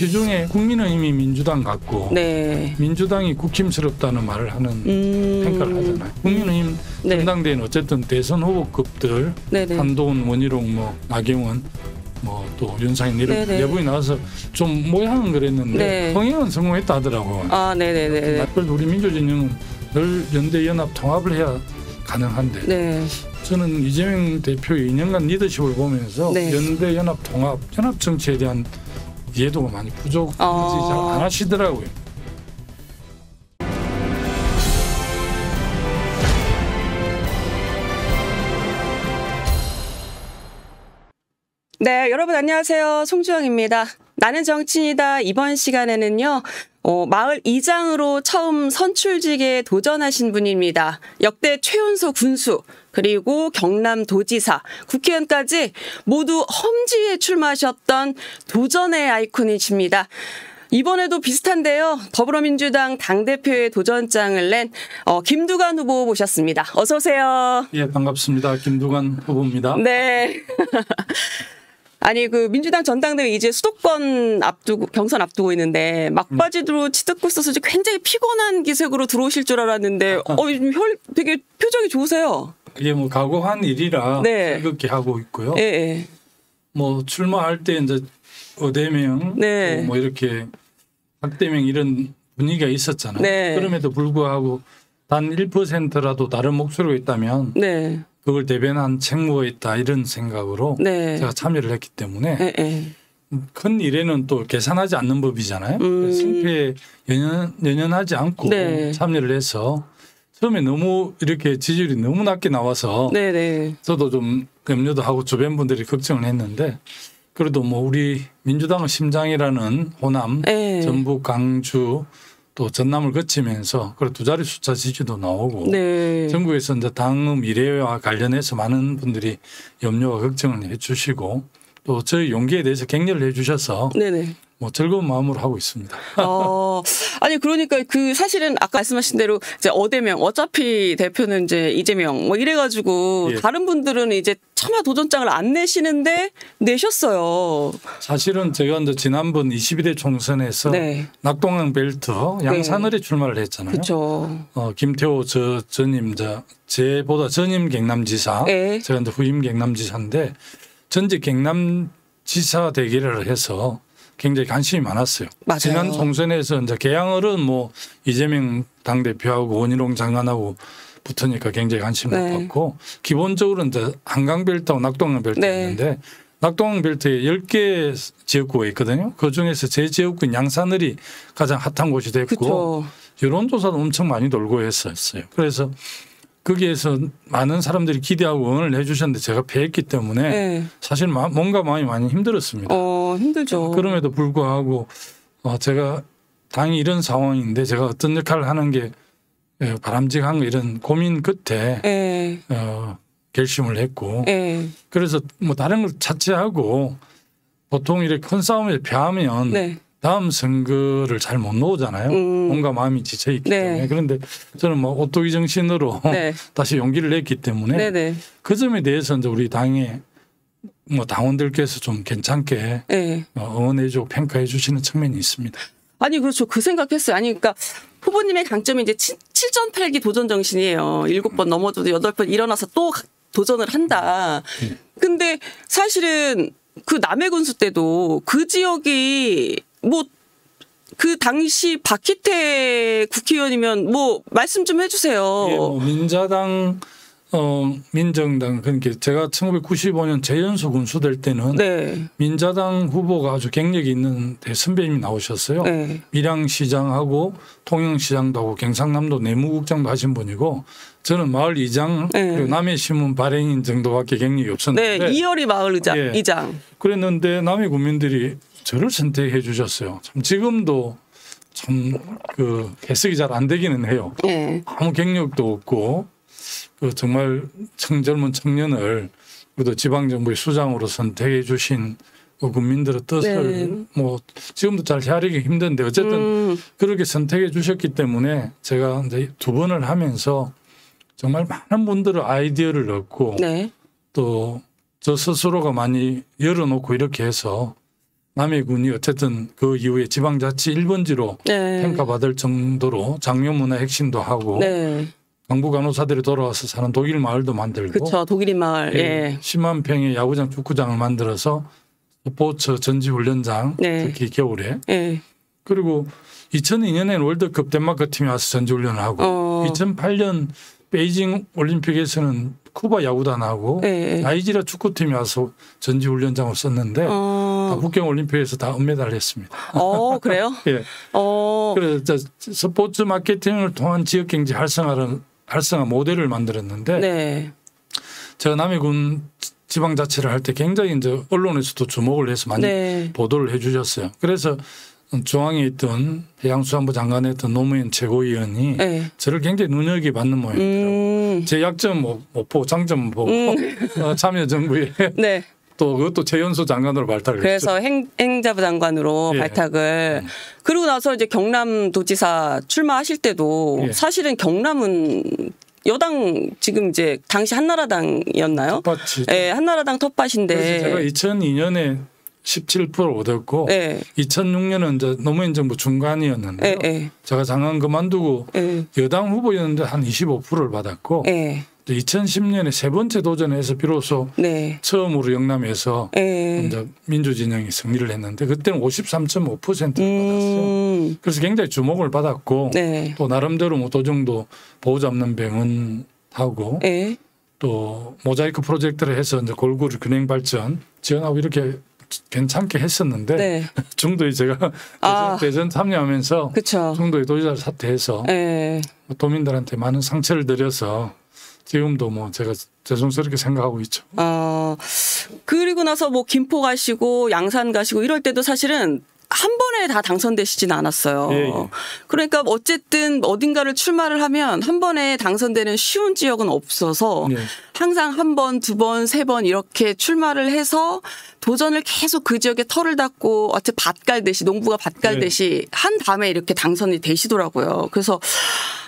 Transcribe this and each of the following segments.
시중에 국민의힘이 민주당 같고 네. 민주당이 국힘스럽다는 말을 하는 음. 평가를 하잖아요. 국민의힘 네. 전당대회는 어쨌든 대선 후보급들 네네. 한동훈, 원희룡, 뭐 나경원, 뭐또 윤상현 이런. 내부에 나와서 좀 모양은 그랬는데 네. 흥행은 성공했다 하더라고. 아, 네네네. 우리 민주진영은 늘 연대 연합 통합을 해야 가능한데 네. 저는 이재명 대표의 2년간 리더십을 보면서 네. 연대 연합 통합 연합 정치에 대한 이해도가 많이 부족한지 아. 잘안 하시더라고요. 네, 여러분 안녕하세요. 송주영입니다. 나는 정치인이다. 이번 시간에는요. 어, 마을 이장으로 처음 선출직에 도전하신 분입니다. 역대 최연소 군수, 그리고 경남 도지사, 국회의원까지 모두 험지에 출마하셨던 도전의 아이콘이십니다. 이번에도 비슷한데요. 더불어민주당 당대표의 도전장을 낸 어, 김두관 후보 모셨습니다. 어서 오세요. 예, 반갑습니다. 김두관 후보입니다. 네. 아니 그 민주당 전당대회 이제 수도권 앞두고 경선 앞두고 있는데 막바지로 치닫고 있어서 굉장히 피곤한 기색으로 들어오실 줄 알았는데 어 혈 되게 표정이 좋으세요. 이게 뭐 각오한 일이라 네. 즐겁게 하고 있고요. 예. 예. 뭐 출마할 때 이제 어대명 네. 뭐 이렇게 학대명 이런 분위기가 있었잖아요. 네. 그럼에도 불구하고 단 1%라도 다른 목소리가 있다면 네. 그걸 대변한 책무가 있다 이런 생각으로 네. 제가 참여를 했기 때문에 예. 예. 큰 일에는 또 계산하지 않는 법이잖아요. 음. 승패에 연연, 연연하지 않고 네. 참여를 해서 처음에 너무 이렇게 지지율이 너무 낮게 나와서 네. 네. 저도 좀 염려도 하고 주변 분들이 걱정을 했는데 그래도 뭐 우리 민주당의 심장이라는 호남, 예. 전북, 강주 또 전남을 거치면서 그래 두 자리 숫자 지지도 나오고 네. 전국에서 이제 당의 미래와 관련해서 많은 분들이 염려와 걱정을 해주시고 또 저희 용기에 대해서 격려를 해주셔서 네네. 뭐 즐거운 마음으로 하고 있습니다. 어, 아니 그러니까 그 사실은 아까 말씀하신 대로 이제 어대명 어차피 대표는 이제 이재명 뭐 이래가지고 예. 다른 분들은 이제 참여 도전장을 안 내시는데 내셨어요. 사실은 제가 이제 지난번 22대 총선에서 네, 낙동강 벨트 양산을에 출마를 했잖아요. 그렇죠. 어, 김태호 저 전임 저 제보다 전임 경남지사 네. 제가 이제 후임 경남지사인데 전직 경남지사 대결을 해서 굉장히 관심이 많았어요. 맞아요. 지난 총선에서 이제 개항을은 뭐 이재명 당 대표하고 원희룡 장관하고 붙으니까 굉장히 관심을 네. 갖고 기본적으로 이제 한강벨트하고 낙동강벨트 네. 있는데 낙동강벨트에 10개 지역구가 있거든요. 그 중에서 제 지역구인 양산을이 가장 핫한 곳이 됐고 그렇죠. 여론조사도 엄청 많이 돌고 했었어요. 그래서 거기에서 많은 사람들이 기대하고 응원을 해주셨는데 제가 패했기 때문에 네. 사실 마- 뭔가 마음이 많이 힘들었습니다. 어 힘들죠. 그럼에도 불구하고 어, 제가 당이 이런 상황인데 제가 어떤 역할을 하는 게 예, 바람직한 거 이런 고민 끝에 예, 어, 결심을 했고 예, 그래서 뭐 다른 걸 차치하고 보통 이렇게 큰 싸움에 패하면 네, 다음 선거를 잘 못 놓잖아요. 음. 뭔가 마음이 지쳐 있기 네. 때문에 그런데 저는 뭐 오토기 정신으로 네, 다시 용기를 냈기 때문에 네, 네, 그 점에 대해서 이제 우리 당의 뭐 당원들께서 좀 괜찮게 예. 어, 응원해주고 평가해 주시는 측면이 있습니다. 아니 그렇죠. 그 생각했어요. 아니 그러니까 후보님의 강점이 이제 7전 8기 도전 정신이에요. 일곱 번 넘어져도 여덟 번 일어나서 또 도전을 한다. 네. 근데 사실은 그 남해 군수 때도 그 지역이 뭐 그 당시 박희태 국회의원이면 뭐 말씀 좀 해주세요. 예, 뭐 민자당 어 민정당 그러니까 제가 1995년 재연소 군수될 때는 네, 민자당 후보가 아주 경력이 있는 대 선배님이 나오셨어요. 네, 밀양시장하고 통영시장도 하고 경상남도 내무국장도 하신 분이고 저는 마을 이장 네. 그리고 남해신문 발행인 정도밖에 경력이 없었는데 네, 이열이 마을 의장, 예. 이장. 그랬는데 남해 국민들이 저를 선택해 주셨어요. 참 지금도 참그 해석이 잘 안 되기는 해요. 네, 아무 경력도 없고 그 정말 청절문 청년을 그래도 지방 정부의 수장으로 선택해 주신 그 국민들의 뜻을 네. 뭐 지금도 잘 헤아리기 힘든데 어쨌든 음, 그렇게 선택해 주셨기 때문에 제가 이제 두 번을 하면서 정말 많은 분들의 아이디어를 얻고 네, 또저 스스로가 많이 열어놓고 이렇게 해서 남해군이 어쨌든 그 이후에 지방자치 1번지로 네. 평가받을 정도로 장묘문화 핵심도 하고 네. 강부 간호사들이 돌아와서 사는 독일 마을도 만들고 그쵸. 독일인 마을. 예, 예. 10만 평의 야구장 축구장을 만들어서 스포츠 전지 훈련장 네. 특히 겨울에 예. 그리고 2002년에는 월드컵 덴마크 팀이 와서 전지 훈련을 하고 어. 2008년 베이징 올림픽에서는 쿠바 야구단하고 예. 예. 나이지리아 축구팀이 와서 전지 훈련장을 썼는데 다 어. 북경 올림픽에서 다 은메달을 했습니다. 어, 그래요? 예. 어. 그래서 저 스포츠 마케팅을 통한 지역 경제 활성화를 활성화 모델을 만들었는데 네. 제가 남해군 지방 자치를 할 때 굉장히 이제 언론에서도 주목을 해서 많이 네. 보도를 해주셨어요. 그래서 중앙에 있던 해양수산부 장관에 있던 노무현 최고위원이 네. 저를 굉장히 눈여겨 받는 모양이더라고요. 음. 제 약점 못, 못 보고 장점 보고 어, 참여정부에 네. 또 그것도 최연소 장관으로 발탁을 했죠. 그래서 행, 행자부 장관으로 예. 발탁을 그리고 나서 이제 경남도지사 출마하실 때도 예. 사실은 경남은 여당 지금 이제 당시 한나라당이었나요? 텃밭이 예, 한나라당 텃밭인데. 제가 2002년에 17% 얻었고 예. 2006년은 이제 노무현 정부 중간이었는데 예, 예. 제가 장관 그만두고 예. 여당 후보였는데 한 25%를 받았고 예. 2010년에 세 번째 도전해서 비로소 네. 처음으로 영남에서 예. 이제 민주진영이 승리를 했는데 그때는 53.5%를 받았어요. 음. 그래서 굉장히 주목을 받았고 네. 또 나름대로 뭐 도정도 보호자 없는 병원 하고 예. 또 모자이크 프로젝트를 해서 이제 골고루 균형 발전 지원하고 이렇게 괜찮게 했었는데 네. 중도에 제가 아. 대전, 대전 참여하면서 그쵸. 중도에 도지사를 사퇴해서 예. 도민들한테 많은 상처를 드려서 지금도 뭐 제가 죄송스럽게 생각하고 있죠. 어, 그리고 나서 뭐 김포 가시고 양산 가시고 이럴 때도 사실은 한 번에 다 당선되시진 않았어요. 예, 예. 그러니까 어쨌든 어딘가를 출마를 하면 한 번에 당선되는 쉬운 지역은 없어서 네. 항상 한 번, 두 번, 세 번 이렇게 출마를 해서 도전을 계속 그 지역에 털을 닫고 어째 밭 갈듯이 농부가 밭 갈듯이 한 다음에 이렇게 당선이 되시더라고요. 그래서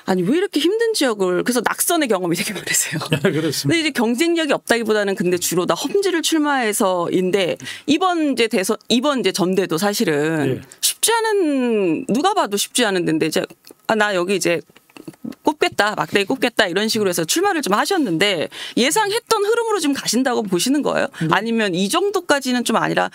아니 왜 이렇게 힘든 지역을 그래서 낙선의 경험이 되게 많으세요. 그렇습니다. 근데 이제 경쟁력이 없다기보다는 근데 주로 다 험지를 출마해서인데 이번 이제 대선 이번 이제 전대도 사실은 예. 쉽지 않은 누가 봐도 쉽지 않은 데인데 이제 아, 나 여기 이제 꼽겠다 막대기 꼽겠다 이런 식으로 해서 출마를 좀 하셨는데 예상했던 흐름으로 지금 가신다고 보시는 거예요? 아니면 이 정도까지는 좀 아니라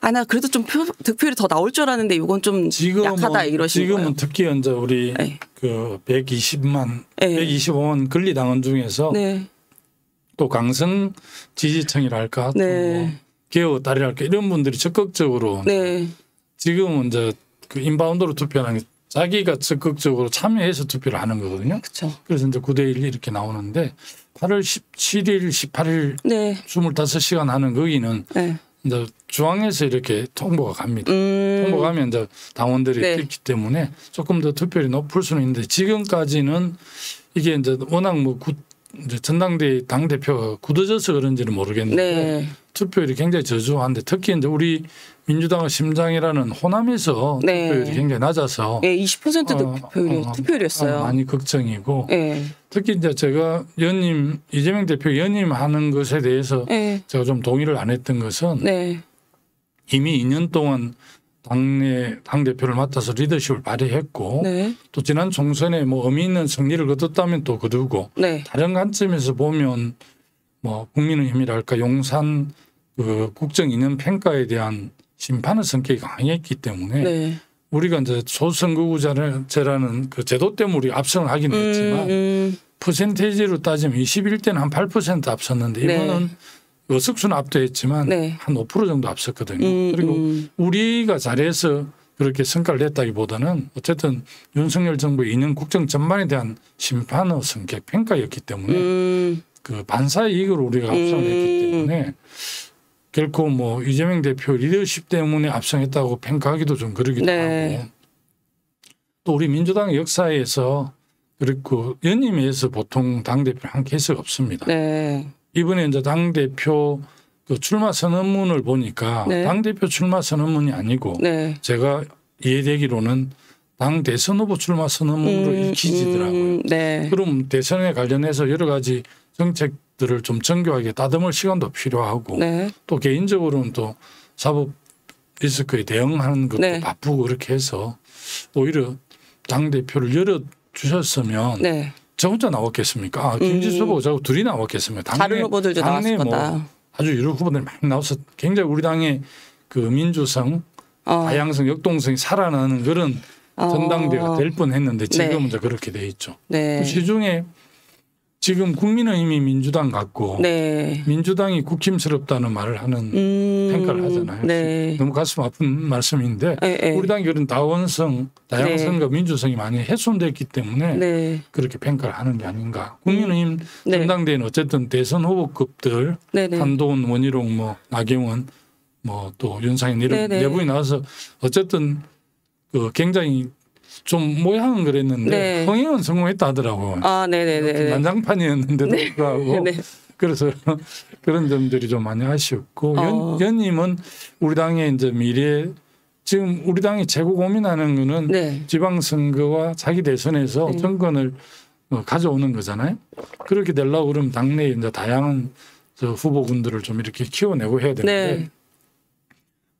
아 나 그래도 좀 표, 득표율이 더 나올 줄 알았는데 이건 좀 지금은 약하다 이러신 지금은 거예요? 특히 이제 우리 네. 그 120만, 네. 125만 권리당원 중에서 네. 또 강성 지지층이랄까, 네. 또뭐 개어 딸이랄까 이런 분들이 적극적으로 네. 지금은 이제 그 인바운드로 투표하는 게 자기가 적극적으로 참여해서 투표를 하는 거거든요. 그렇죠. 그래서 이제 9대 1 이렇게 나오는데 8월 17일, 18일 네. 25시간 하는 거기는 네. 이제 중앙에서 이렇게 통보가 갑니다. 음. 통보가 가면 이제 당원들이 네. 뛰기 때문에 조금 더 투표율이 높을 수는 있는데 지금까지는 이게 이제 워낙 뭐 구, 이제 전당대 당 대표가 굳어져서 그런지는 모르겠는데 네. 투표율이 굉장히 저조한데 특히 이제 우리 민주당의 심장이라는 호남에서 네. 투표율이 굉장히 낮아서 예, 20% 어, 득표율이, 어, 투표율이었어요. 많이 걱정이고 예. 특히 이제 제가 연임 이재명 대표 연임하는 것에 대해서 예. 제가 좀 동의를 안 했던 것은 네. 이미 2년 동안 당내 당 대표를 맡아서 리더십을 발휘했고 네. 또 지난 총선에 뭐 의미 있는 승리를 거뒀다면 또 거두고 네. 다른 관점에서 보면 뭐 국민의힘이랄까 용산 그 국정 이념 평가에 대한 심판의 성격이 강했기 때문에 네. 우리가 이제 소선거구제라는 그 제도 때문에 우리가 압승을 하긴 했지만 음, 퍼센테이지로 따지면 21대는 한 8% 앞섰는데 네. 이번은 의석수는 압도했지만 네. 한5% 정도 앞섰거든요. 음, 그리고 음. 우리가 잘해서 그렇게 성과를 냈다기보다는 어쨌든 윤석열 정부의 2년 국정 전반에 대한 심판의 성격 평가였기 때문에 음, 그 반사의 이익으로 우리가 압승을 했기 때문에 결코 뭐 이재명 대표 리더십 때문에 압승했다고 평가하기도 좀 그러기도 네. 하고 또 우리 민주당 역사에서 그리고 연임에서 보통 당 대표를 한 케이스가 없습니다. 네. 이번에 이제 당 대표 그 출마 선언문을 보니까 네. 당 대표 출마 선언문이 아니고 네. 제가 이해되기로는 당 대선 후보 출마 선언문으로 음, 읽히지더라고요. 음, 네. 그럼 대선에 관련해서 여러 가지 정책들을 좀 정교하게 다듬을 시간도 필요하고 네. 또 개인적으로는 또 사법 리스크에 대응하는 것도 네. 바쁘고 그렇게 해서 오히려 당 대표를 열어 주셨으면 네. 저 혼자 나왔겠습니까? 아, 김지수 후보 저하고 둘이 나왔겠습니까? 다른 후보들도 당내 나왔을 뭐 거다. 아주 여러 후보들 많이 나와서 굉장히 우리 당의 그 민주성, 어. 다양성, 역동성이 살아나는 그런 어. 전당대회가 될 뻔했는데 지금은 네. 그렇게 돼 있죠. 네. 시중에 지금 국민의힘이 민주당 같고 네. 민주당이 국힘스럽다는 말을 하는 음. 평가를 하잖아요. 네. 너무 가슴 아픈 말씀인데 예, 예. 우리 당이 그런 다원성, 다양성과 민주성이 많이 훼손됐기 때문에 네. 그렇게 평가를 하는 게 아닌가. 국민의힘 네. 전당대회는 어쨌든 대선 후보급들 네. 네. 한동훈, 원희룡, 뭐 나경원, 뭐 또 윤상현 이런. 내분이 나와서 어쨌든 그 굉장히 좀 모양은 그랬는데 네. 흥행은 성공했다 하더라고요. 아, 네, 네, 네. 네. 난장판이었는데도 불구하고 네. 그래서 그런 점들이 좀 많이 아쉬웠고 어. 연, 연님은 우리 당의 이제 미래 지금 우리 당이 최고 고민하는 거는 네. 지방선거와 자기 대선에서 네. 정권을 어, 가져오는 거잖아요. 그렇게 되려고 그러면 당내에 이제 다양한 저 후보군들을 좀 이렇게 키워내고 해야 되는데 네.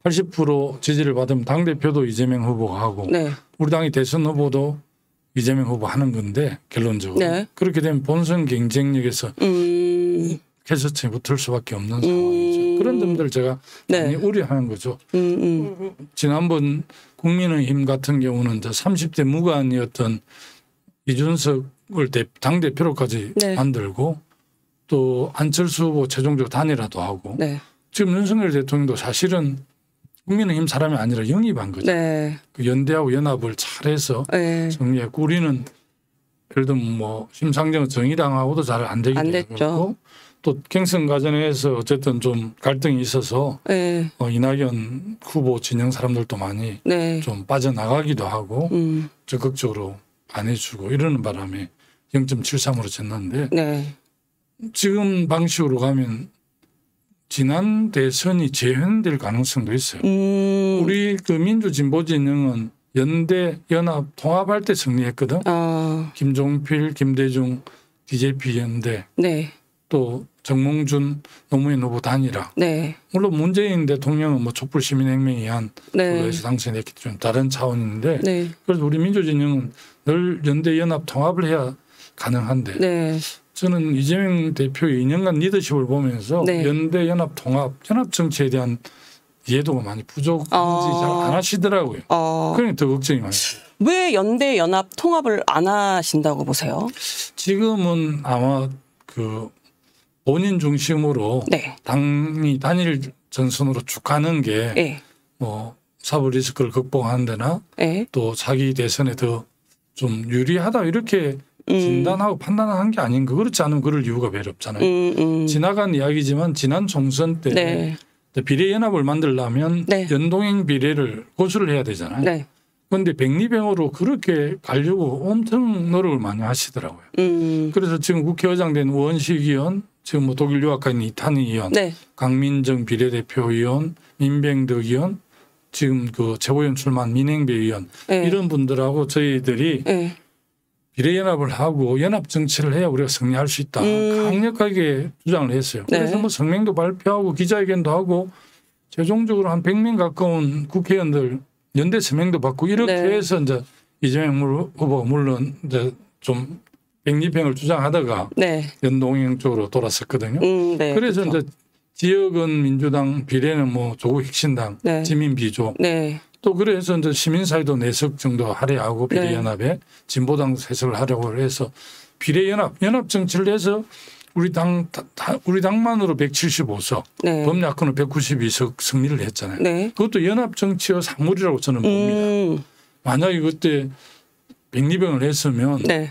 80% 지지를 받으면 당 대표도 이재명 후보가 하고 네. 우리 당이 대선 후보도 이재명 후보 하는 건데 결론적으로 네. 그렇게 되면 본선 경쟁력에서 음. 캐서층이 붙을 수밖에 없는 상황이죠. 그런 점들을 제가 네. 많이 우려하는 거죠. 음, 음. 지난번 국민의힘 같은 경우는 이제 30대 무관이었던 이준석을 당 대표로까지 네. 만들고 또 안철수 후보 최종적으로 단일화도 하고 네. 지금 윤석열 대통령도 사실은 국민의힘 사람이 아니라 영입한 거죠. 네. 그 연대하고 연합을 잘해서 네. 정리했고 우리는 예를 들면 뭐 심상정 정의당하고도 잘 안 되기도 안. 했고 또 경선 과정에서 어쨌든 좀 갈등이 있어서 네. 어, 이낙연 후보 진영 사람들도 많이 네. 좀 빠져나가기도 하고 음. 적극적으로 안 해주고 이러는 바람에 0.73으로 졌는데 네. 지금 방식으로 가면 지난 대선이 재현될 가능성도 있어요. 음. 우리 그 민주진보진영은 연대 연합 통합할 때 승리했거든. 아. 김종필, 김대중, DJP 연대 네. 또 정몽준 노무현 후보 단일화. 네. 물론 문재인 대통령은 뭐 촛불 시민혁명에 의한 네. 걸로에서 당선했기 때문에 다른 차원인데 네. 그래서 우리 민주진영은 늘 연대 연합 통합을 해야 가능한데 네. 저는 이재명 대표의 2년간 리더십을 보면서 네. 연대 연합 통합 연합 정치에 대한 이해도가 많이 부족한지 어. 잘안 하시더라고요. 어. 그러니까 더 걱정이 많아요. 왜 연대 연합 통합을 안 하신다고 보세요? 지금은 아마 그 본인 중심으로 네. 당이 단일 전선으로 쭉 가는 게 예. 뭐 사법 리스크를 극복하는 데나 예. 또 자기 대선에 더 좀 유리하다 이렇게 음. 진단하고 판단한 게 아닌 가 그렇지 않으면 그럴 이유가 별로 없잖아요. 음, 음. 지나간 이야기지만 지난 총선 때 네. 비례 연합을 만들려면 네. 연동형 비례를 고수를 해야 되잖아요. 네. 그런데 백리병으로 그렇게 가려고 엄청 노력을 많이 하시더라고요. 음. 그래서 지금 국회의장 된 우원식 의원, 지금 뭐 독일 유학 가 있는 이탄희 의원, 네. 강민정 비례대표 의원, 민병덕 의원, 지금 그 최고위원 출마한 민행배 의원 네. 이런 분들하고 저희들이 네. 비례연합을 하고 연합 정치를 해야 우리가 승리할 수 있다. 음. 강력하게 주장을 했어요. 네. 그래서 뭐 성명도 발표하고 기자회견도 하고 최종적으로 한 100명 가까운 국회의원들 연대 서명도 받고 이렇게 네. 해서 이제 이재명 물- 후보 물론 이제 좀 백리평을 주장하다가 네. 연동형 쪽으로 돌았었거든요. 음, 네. 그래서 그렇죠. 이제 지역은 민주당 비례는 뭐 조국 혁신당 네. 지민 비조 네. 또 그래서 이제 시민사회도 네석 정도 할애하고 네. 비례연합에 진보당 세석을 하려고 해서 비례연합 연합 정치를 해서 우리 당 우리 당만으로 175석 네. 범야권은 192석 승리를 했잖아요. 네. 그것도 연합 정치의 산물이라고 저는 봅니다. 음. 만약에 그때 백리병을 했으면 네.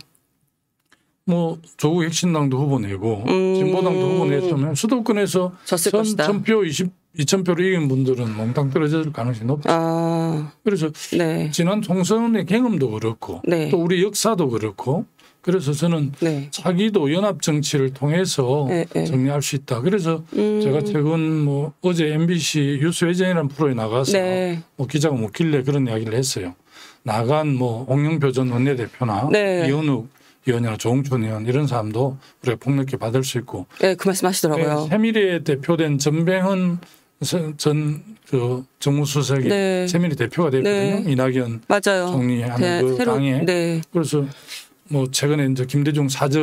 뭐 조국 혁신당도 후보 내고 음. 진보당도 후보 냈으면 수도권에서 것이다. 천표 20, 2천표로 이긴 분들은 몽땅 떨어질 가능성이 높죠. 아. 그래서 네. 지난 총선의 경험도 그렇고 네. 또 우리 역사도 그렇고 그래서 저는 네. 자기도 연합 정치를 통해서 네, 네. 정리할 수 있다. 그래서 음. 제가 최근 뭐 어제 MBC 뉴스회전이라는 프로에 나가서 네. 뭐 기자가 묻길래 그런 이야기를 했어요. 나간 뭐 홍영표 전 원내대표나 네. 이현욱 의원이나 조홍춘 의원 이런 사람도 우리가 폭넓게 받을 수 있고 네, 그 말씀 하시더라고요. 세미리에 대표된 전병헌 전그 정무수석이 네. 최민희 대표가 됐거든요. 네. 이낙연 맞아요. 정리하는 그 새로- 당에 네. 그래서 뭐 최근에 이제 김대중 사저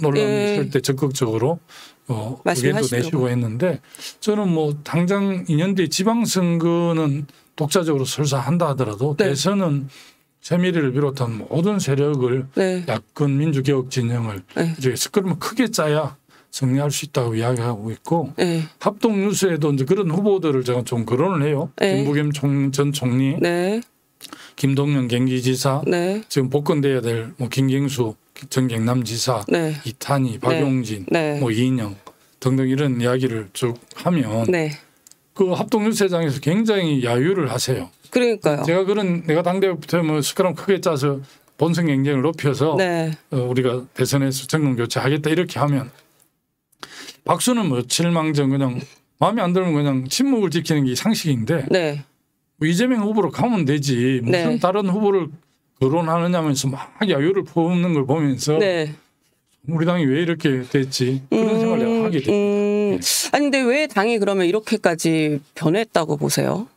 논란 예. 있을 때 적극적으로 어 의견도. 내시고 했는데 저는 뭐 당장 2년 뒤 지방선거는 독자적으로 설사 한다 하더라도 네. 대선은 새누리를 비롯한 모든 세력을 네. 야권 민주개혁 진영을 네. 이제 그러면 크게 짜야 승리할 수 있다고 이야기하고 있고 네. 합동 뉴스에도 이제 그런 후보들을 제가 좀 거론을 해요. 네. 김부겸 총, 전 총리, 네. 김동연 경기지사, 네. 지금 복권돼야 될 뭐 김경수 전 경남지사, 네. 이탄희, 박용진, 네. 뭐 이인영 등등 이런 이야기를 쭉 하면 네. 그 합동 뉴스장에서 굉장히 야유를 하세요. 그러니까요. 제가 그런 내가 당대표부터 뭐 스크럼 크게 짜서 본선 경쟁을 높여서 네. 어, 우리가 대선에서 정권 교체하겠다 이렇게 하면 박수는 뭐 칠망정 그냥 마음에 안 들면 그냥 침묵을 지키는 게 상식인데 네. 뭐 이재명 후보로 가면 되지 무슨 네. 다른 후보를 거론하느냐면서 막 야유를 퍼붓는 걸 보면서 네. 우리 당이 왜 이렇게 됐지 그런 생각을 내가 하게 됩니다. 음, 아니 근데 왜 당이 그러면 이렇게까지 변했다고 보세요?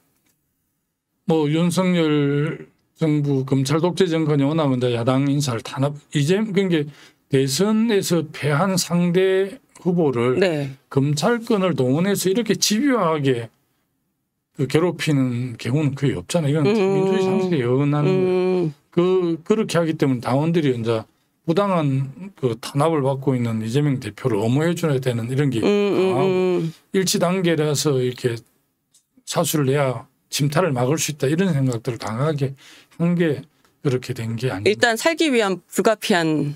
뭐 윤석열 정부 검찰 독재 정권이 먼저 야당 인사를 탄압 이제 그게 대선에서 패한 상대 후보를 네. 검찰권을 동원해서 이렇게 집요하게 그 괴롭히는 경우는 거의 없잖아요. 이건 음. 민주주의 상식에 어긋나는. 음, 그 그렇게 하기 때문에 당원들이 이제 부당한 그 탄압을 받고 있는 이재명 대표를 엄호해 줘야 되는 이런 게 음, 음, 음. 일치 단계라서 이렇게 사수를 내야 침탈을 막을 수 있다 이런 생각들을 강하게 한 게 그렇게 된 게 아닌가. 일단 살기 위한 불가피한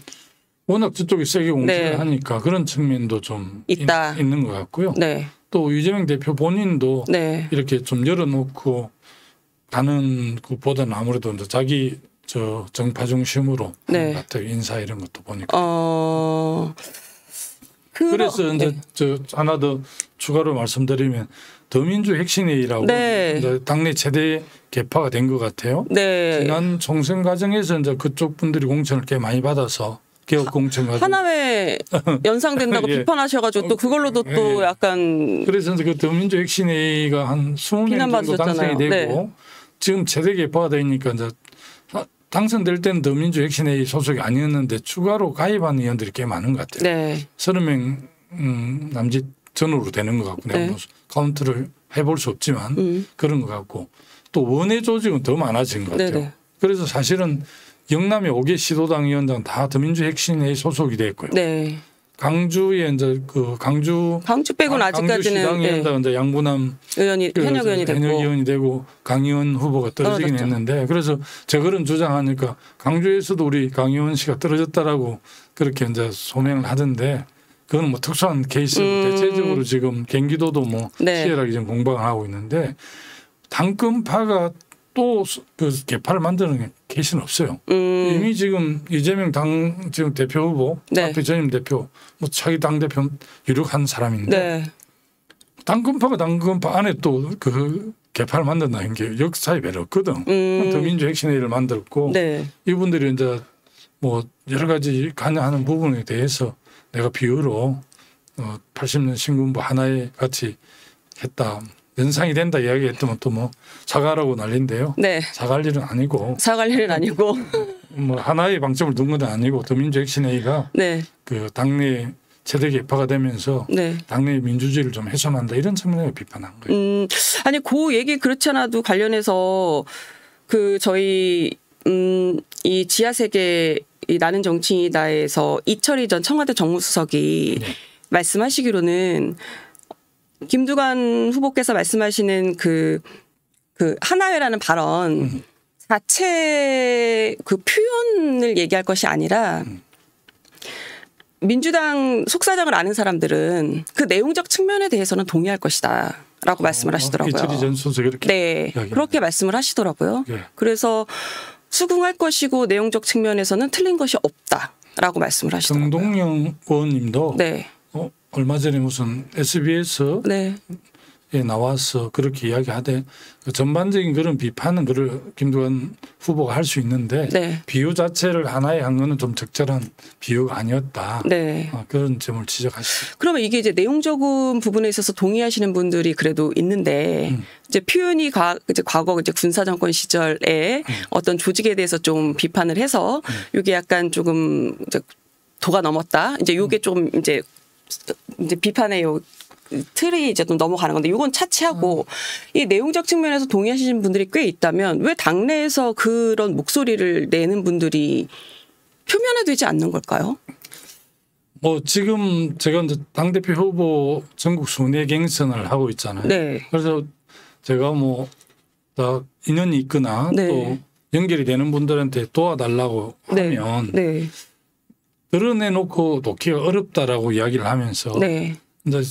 워낙 저쪽이 세게 공세를 네. 하니까 그런 측면도 좀 있다. 있- 있는 것 같고요. 네. 또 이재명 대표 본인도 네. 이렇게 좀 열어놓고 가는 것보다는 아무래도 이제 자기 저 정파 중심으로 네. 같아요. 인사 이런 것도 보니까. 어. 그러- 그래서 이제 네. 저 하나 더 추가로 말씀드리면 더민주 핵심회의라고 네. 당내 최대 개파가 된 것 같아요. 네. 지난 총선 과정에서 이제 그쪽 분들이 공천을 꽤 많이 받아서 개혁 공천 가지고 하나회 연상된다고 예. 비판하셔가지고 또 그걸로도 또 예. 약간 그래서 그 더민주 핵심회의가 한 20명 정도. 당선이 되고 네. 지금 최대 개파가 되니까 이제 하- 당선될 때는 더민주 핵심회의 소속이 아니었는데 추가로 가입한 의원들이 꽤 많은 것 같아요. 네. 서너 명 음, 남짓 전후로 되는 것 같고 네. 내가 뭐 카운트를 해볼 수 없지만 음. 그런 것 같고 또 원외 조직은 더 많아진 것 같아요. 네네. 그래서 사실은 영남의 5개 시도당 위원장 다 더민주 핵심회의 소속이 됐고요. 네. 광주에 이제 그 광주 빼고는 광주시당 아직까지는 네. 위원장 이제 양부남 의원이 그 현역 의원이 됐고 현역 의원이 되고 강위원 후보가 떨어지긴 떨어졌죠. 했는데 그래서 제가 그런 주장하니까 광주에서도 우리 강위원 씨가 떨어졌다라고 그렇게 이제 소명을 하던데 그건 뭐 특수한 케이스고 음. 대체적으로 지금 경기도도 뭐 네. 치열하게 지금 공방을 하고 있는데 당권파가 또 그 개파를 만드는 케이스는 없어요. 음. 이미 지금 이재명 당 지금 대표 후보 네. 앞에 전임 대표 뭐 차기 당 대표 유력한 사람인데 네. 당근파가 당근파 안에 또 그 개파를 만든다는 게 역사에 없거든. 음. 더민주 핵심회의를 만들었고 네. 이분들이 이제 뭐 여러 가지 관여하는 부분에 대해서 내가 비유로 어 80년 신군부 하나에 같이 했다. 연상이 된다 이야기했더만 또뭐 사과라고 난린데요. 네. 사과할 일은 아니고 사갈 일은 아니고. 뭐 하나의 방점을 둔 건 아니고 더민주 핵심회의가 네. 그 당내 최대 개파가 되면서 네. 당내 민주주의를 좀 훼손한다 이런 측면에서 비판한 거예요. 음, 아니, 그 얘기 그렇지 않아도 관련해서 그 저희, 음, 이 지하 세계 이 나는 정치이다에서 이철희 전 청와대 정무수석이 네. 말씀하시기로는 김두관 후보께서 말씀하시는 그, 그 하나회라는 발언 음. 자체 그 표현을 얘기할 것이 아니라 음. 민주당 속사정을 아는 사람들은 그 내용적 측면에 대해서는 동의할 것이다 라고 말씀을 하시더라고요. 어, 수석 이렇게 네, 이야기합니다. 그렇게 말씀을 하시더라고요. 예. 그래서 수긍할 것이고 내용적 측면에서는 틀린 것이 없다 라고 말씀을 하시더라고요. 정동영 의원님도 네, 어, 얼마 전에 무슨 SBS 네, 나와서 그렇게 이야기하되 그 전반적인 그런 비판은 그를 김두관 후보가 할 수 있는데 네. 비유 자체를 하나에 한 거는 좀 적절한 비유가 아니었다. 네. 어, 그런 점을 지적하시죠. 그러면 이게 이제 내용적인 부분에 있어서 동의하시는 분들이 그래도 있는데 음. 이제 표현이 과, 이제 과거 이제 군사 정권 시절에 음. 어떤 조직에 대해서 좀 비판을 해서 이게 약간 조금 이제 도가 넘었다. 이제 요게 좀 이제 이제 비판의 요 틀이 이제 좀 넘어가는 건데 이건 차치하고 이 내용적 측면에서 동의하시는 분들이 꽤 있다면 왜 당내에서 그런 목소리를 내는 분들이 표면화되지 않는 걸까요? 뭐 지금 제가 이제 당 대표 후보 전국 순회 경선을 하고 있잖아요. 네. 그래서 제가 뭐 다 인연이 있거나 네. 또 연결이 되는 분들한테 도와달라고 네. 하면 네. 드러내놓고 놓기가 어렵다라고 이야기를 하면서 네. 이제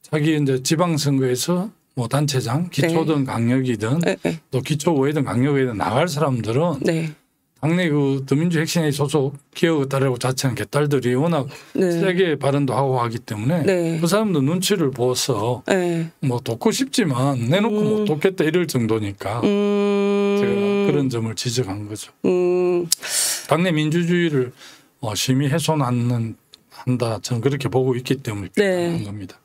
자기 이제 지방선거에서 뭐 단체장, 기초든 강력이든 네. 네. 또 기초의회든 강력의회든 나갈 사람들은 네. 당내 그 더민주 혁신의 소속 기업을 따르고 자체는 개딸들이 워낙 네. 세게 발언도 하고 하기 때문에 네. 그 사람도 눈치를 보서 네. 뭐 돕고 싶지만 내놓고 못 돕겠다 이럴 정도니까 음. 제가 그런 점을 지적한 거죠. 음. 당내 민주주의를 어, 심히 훼손하는 한다 저는 그렇게 보고 있기 때문에 네. 비판한 겁니다.